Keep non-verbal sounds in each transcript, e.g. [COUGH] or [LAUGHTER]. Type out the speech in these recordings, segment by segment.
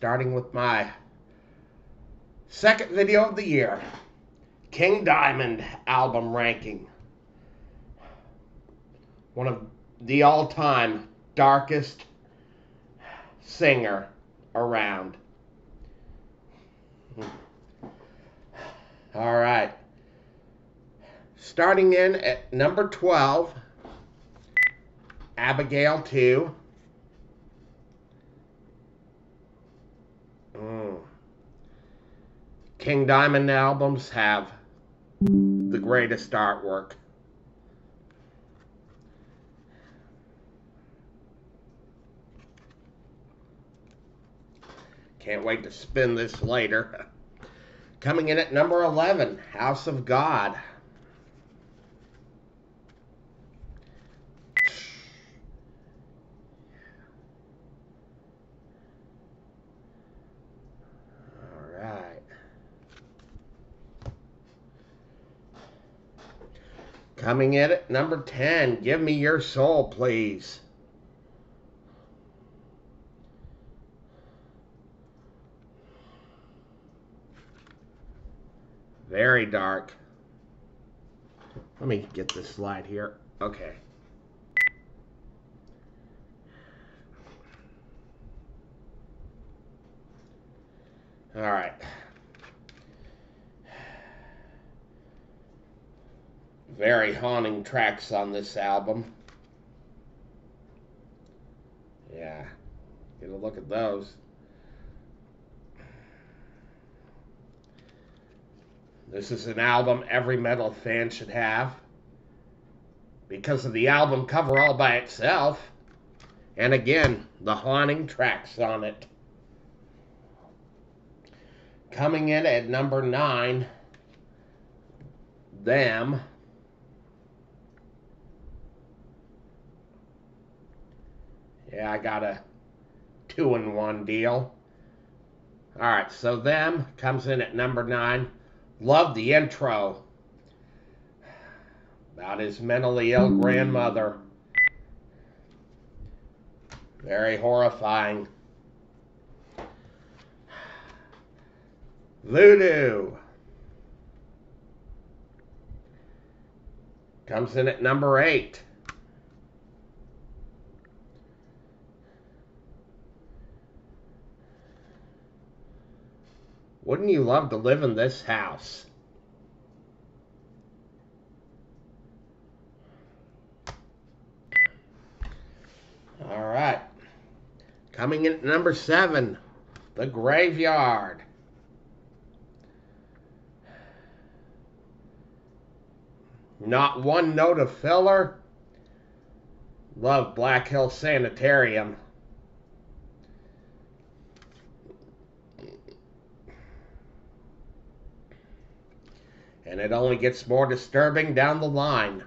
starting with my second video of the year King Diamond album ranking. One of the all time darkest singer around. Hmm. All right. Starting in at number 12, Abigail 2. Mm. King Diamond albums have the greatest artwork. Can't wait to spin this later. [LAUGHS] Coming in at number 11, House of God. All right. Coming in at number 10, Give Me Your Soul, please. Very dark. Let me get this slide here. Okay. All right. Very haunting tracks on this album. Yeah. Get a look at those. This is an album every metal fan should have because of the album cover all by itself. And again, the haunting tracks on it. Coming in at number nine, Them. Yeah, I got a two in one deal. All right, so Them comes in at number nine. Love the intro about his mentally ill hmm. grandmother. Very horrifying. Voodoo comes in at number eight. Wouldn't you love to live in this house? All right. Coming in at number seven, The Graveyard. Not one note of filler. Love Black Hill Sanitarium. And it only gets more disturbing down the line.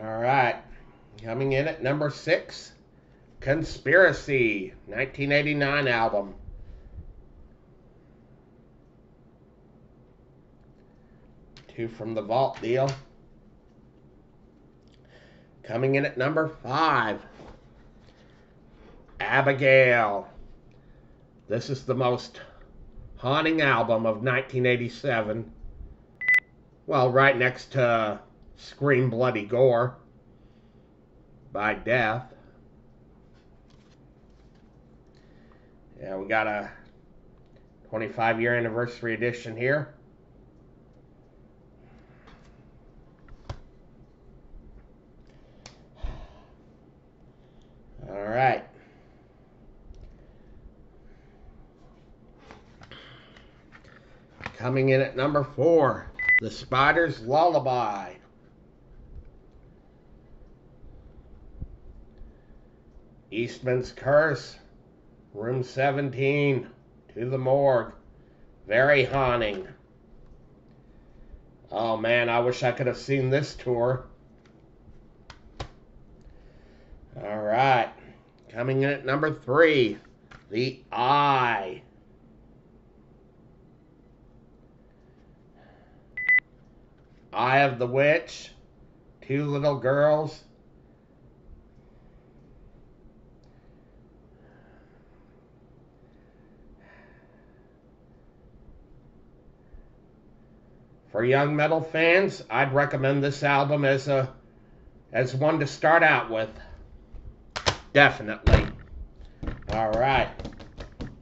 All right. Coming in at number six, Conspiracy, 1989 album. Two from the Vault deal. Coming in at number five, Abigail. This is the most haunting album of 1987. Well, right next to Scream Bloody Gore by Death. Yeah, we got a 25 year anniversary edition here. All right. Coming in at number four, The Spider's Lullabye. Eastman's Curse, Room 17, To the Morgue. Very haunting. Oh man, I wish I could have seen this tour. All right. Coming in at number three, The Eye. Eye of the Witch, Two Little Girls. For young metal fans, I'd recommend this album as a as one to start out with. Definitely. All right.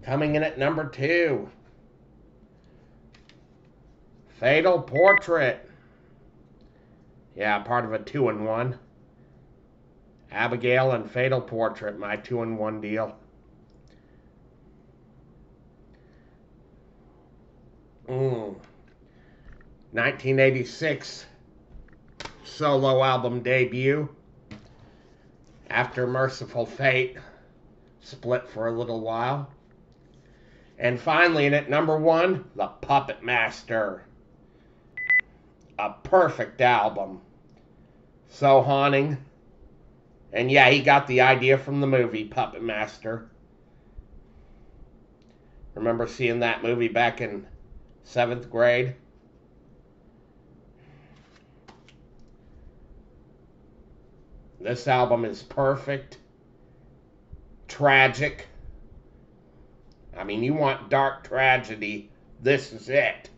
Coming in at number 2. Fatal Portrait. Yeah, part of a two in one. Abigail and Fatal Portrait, my two in one deal. Mm. 1986 solo album debut. After Mercyful Fate split for a little while. And finally, in at number one, The Puppet Master. A perfect album. So haunting. And yeah, he got the idea from the movie Puppet Master. Remember seeing that movie back in seventh grade? This album is perfect, tragic. I mean, you want dark tragedy, this is it.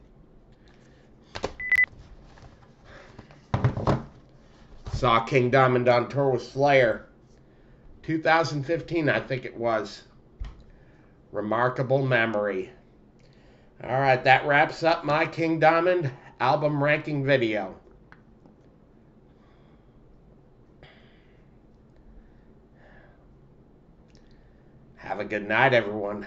Saw King Diamond on tour with Slayer. 2015, I think it was. Remarkable memory. All right, that wraps up my King Diamond album ranking video. Have a good night, everyone.